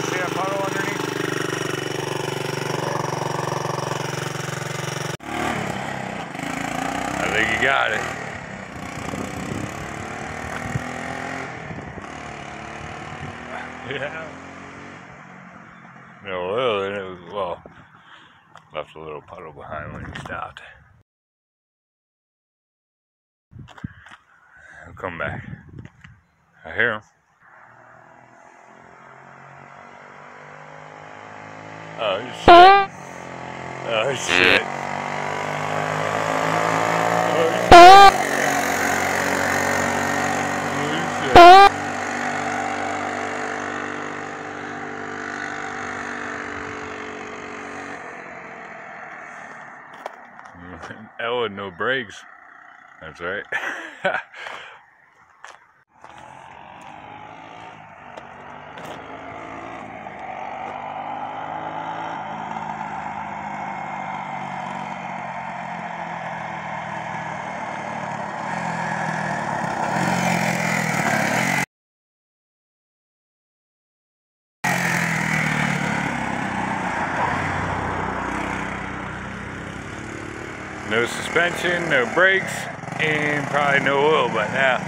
see that puddle underneath? I think you got it. Yeah. No it. Well, left a little puddle behind when he stopped. He'll come back. I hear him. Oh shit. Oh shit. Oh shit. Oh wasn't no brakes. That's right. No suspension, no brakes, and probably no oil by now.